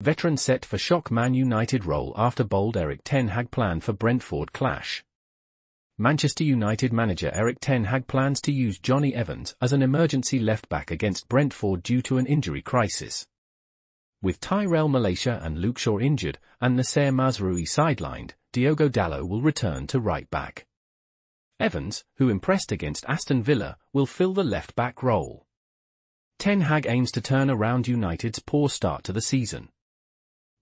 Veteran set for shock Man United role after bold Erik Ten Hag plan for Brentford clash. Manchester United manager Erik Ten Hag plans to use Jonny Evans as an emergency left-back against Brentford due to an injury crisis. With Tyrell Malacia and Luke Shaw injured and Noussair Mazraoui sidelined, Diogo Dalot will return to right-back. Evans, who impressed against Aston Villa, will fill the left-back role. Ten Hag aims to turn around United's poor start to the season.